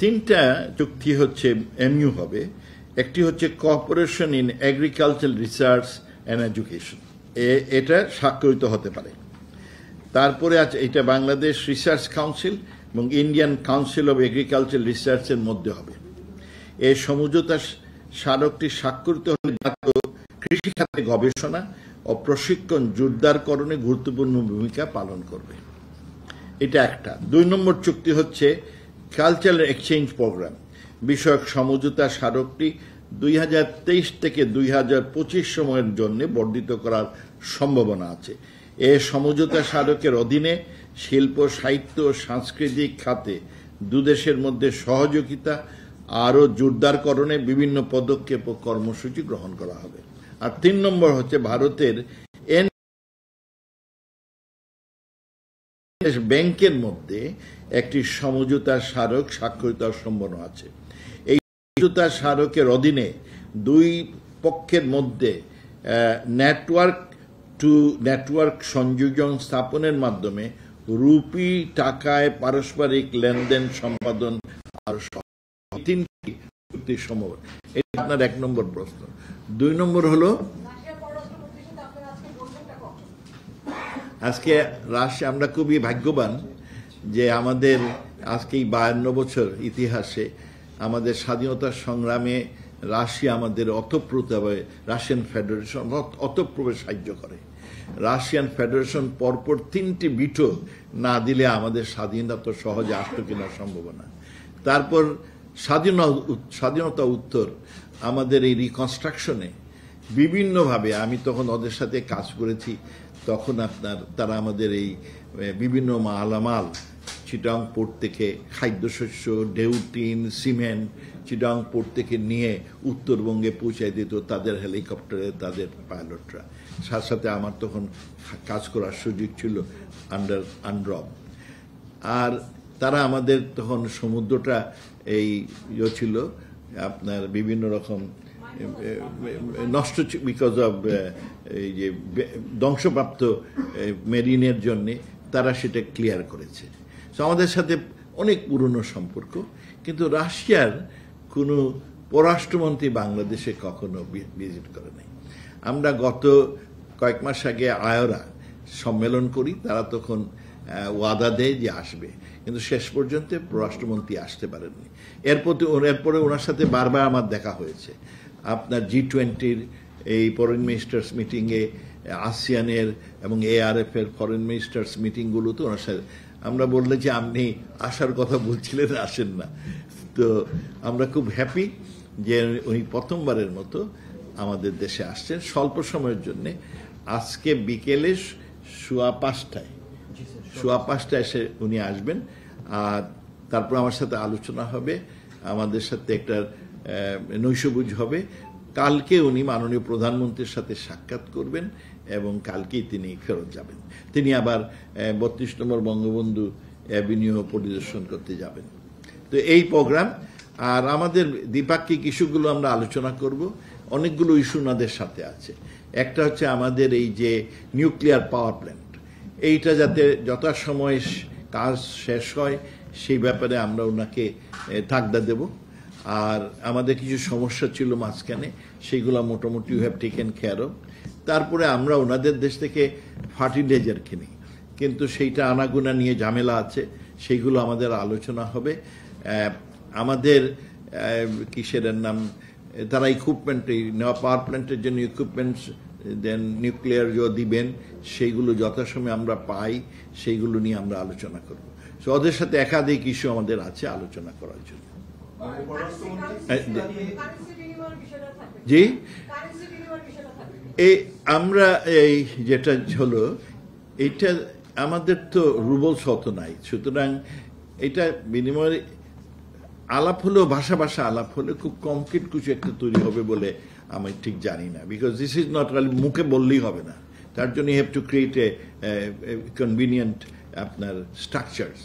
তিনটা চুক্তি হচ্ছে এমইউ হবে। একটি হচ্ছে corporation in agriculture research and education এটা স্বাক্ষরিত হতে পারে। তারপরে আছে, এটা বাংলাদেশ রিসার্চ কাউন্সিল এবং ইন্ডিয়ান কাউন্সিল অব এগ্রিকালচার রিসার্চের মধ্যে হবে। এই সমঝোতা স্মারকটি স্বাক্ষরিত হলে জাতীয় কৃষিখাতে গবেষণা ও প্রশিক্ষণ জোরদারকরণে গুরুত্বপূর্ণ ভূমিকা পালন করবে। এটা একটা। দুই নম্বর চুক্তি হচ্ছে কালচারাল এক্সচেঞ্জ প্রোগ্রাম বিষয়ক সমঝোতা স্মারকটি দুই হাজার তেইশ থেকে দুই হাজার পঁচিশ সময়ের জন্য বর্ধিত করার সম্ভাবনা আছে। এ সমঝোতা স্মারকের অধীনে শিল্প, সাহিত্য, সাংস্কৃতিক খাতে দুদেশের মধ্যে সহযোগিতা আরও জোরদারকরণে বিভিন্ন পদক্ষেপ ও কর্মসূচি গ্রহণ করা হবে। আর তিন নম্বর হচ্ছে ভারতের ব্যাংকের মধ্যে একটি সমঝোতা স্মারক স্বাক্ষরিত সম্ভাবনা আছে। এই সমঝোতা স্মারকের অধীনে দুই পক্ষের মধ্যে নেটওয়ার্ক টু নেটওয়ার্ক সংযোজন স্থাপনের মাধ্যমে রুপি টাকায় পারস্পরিক লেনদেন সম্পাদন আর তিনটি সম্ভাবনা এটা আপনার এক নম্বর প্রশ্ন। দুই নম্বর হলো আজকে রাশিয়া আমরা খুবই ভাগ্যবান যে আমাদের আজকে এই বায়ান্ন বছর ইতিহাসে আমাদের স্বাধীনতা সংগ্রামে রাশিয়া আমাদের অতপ্রতভাবে রাশিয়ান ফেডারেশন অতপ্রভাবে সাহায্য করে। রাশিয়ান ফেডারেশন পরপর তিনটি বিটো না দিলে আমাদের স্বাধীনতা তো সহজে আসতো কিনা সম্ভাবনা। তারপর স্বাধীনতা স্বাধীনতা উত্তর আমাদের এই রিকনস্ট্রাকশনে বিভিন্নভাবে, আমি তখন ওদের সাথে কাজ করেছি তখন আপনার, তারা আমাদের এই বিভিন্ন মালামাল, চিটাং পোর্ট থেকে খাদ্যশস্য ডেউটিন সিমেন্ট, চিটাং পোর্ট থেকে নিয়ে উত্তরবঙ্গে পৌঁছায় দিত তাদের হেলিকপ্টারে, তাদের পাইলটরা। সাথে সাথে আমার তখন কাজ করার সুযোগ ছিল আন্ডার আন্ড্রব আর তারা আমাদের তখন সমুদ্রটা এই ইয়ে ছিল, আপনার বিভিন্ন রকম নষ্ট বিকজ অব এই যে ধ্বংসপ্রাপ্ত মেরিনের জন্য তারা সেটা ক্লিয়ার করেছে। তো আমাদের সাথে অনেক পুরনো সম্পর্ক, কিন্তু রাশিয়ার কোনো পররাষ্ট্রমন্ত্রী বাংলাদেশে কখনো ভিজিট করে নাই। আমরা গত কয়েক মাস আগে আয়রা সম্মেলন করি, তারা তখন ওয়াদা দেয় যে আসবে। কিন্তু শেষ পর্যন্ত পররাষ্ট্রমন্ত্রী আসতে পারেননি। এরপর এরপরে ওনার সাথে বারবার আমার দেখা হয়েছে। আপনার জি টোয়েন্টির এই ফরেন মিনিস্টার্স মিটিংয়ে আসিয়ানের এবং এআরএফ এর ফরেন মিনিস্টার্স মিটিংগুলোতে ওনার সাথে আমরা বললে যে আপনি আসার কথা বলছিলেন আসেন না। তো আমরা খুব হ্যাপি যে উনি প্রথমবারের মতো আমাদের দেশে আসছেন। স্বল্প সময়ের জন্যে। আজকে বিকেলে সোয়া পাঁচটায়। সোয়া পাঁচটায় এসে উনি আসবেন। আর তারপর আমার সাথে আলোচনা হবে। আমাদের সাথে একটা নৈশভোজ হবে। কালকে উনি মাননীয় প্রধানমন্ত্রীর সাথে সাক্ষাৎ করবেন এবং কালকেই তিনি ফেরত যাবেন। তিনি আবার বত্রিশ নম্বর বঙ্গবন্ধু অ্যাভিনিউ পরিদর্শন করতে যাবেন। তো এই প্রোগ্রাম, আর আমাদের দ্বিপাক্ষিক ইস্যুগুলো আমরা আলোচনা করব। অনেকগুলো ইস্যু ওনাদের সাথে আছে। একটা হচ্ছে আমাদের এই যে নিউক্লিয়ার পাওয়ার প্ল্যান্ট। এইটা যাতে যথাসময়ে কাজ শেষ হয়, সেই ব্যাপারে আমরা ওনাকে তাগদা দেব। আর আমাদের কিছু সমস্যা ছিল মাঝখানে সেইগুলো মোটামুটি you have taken care of তারপরে আমরা ওনাদের দেশ থেকে ফার্টিলাইজার কিনি। কিন্তু সেইটা আনাগুনা নিয়ে ঝামেলা আছে সেইগুলো আমাদের আলোচনা হবে। আমাদের কিসের নাম, তারা ইকুইপমেন্ট নেওয়া পাওয়ার প্ল্যান্টের জন্য ইকুইপমেন্টস দেন নিউক্লিয়ার যে দিবেন, সেইগুলো যথাসময়ে আমরা পাই, সেইগুলো নিয়ে আমরা আলোচনা করব। সো ওদের সাথে একাধিক ইস্যু আমাদের আছে, আলোচনা করার জন্য। জি? এই আমরা এই যেটা হলো এটা আমাদের তো রুবল শত নাই। সুতরাং এটা বিনিময় আলাপ হলেও ভাষা ভাষা আলাপ হলে খুব কংক্রিট কিছু একটা তৈরি হবে বলে আমি ঠিক জানি না। বিকজ দিস ইজ নট মুখে বললেই হবে না। তার জন্য have to create a convenient আপনার স্ট্রাকচার্স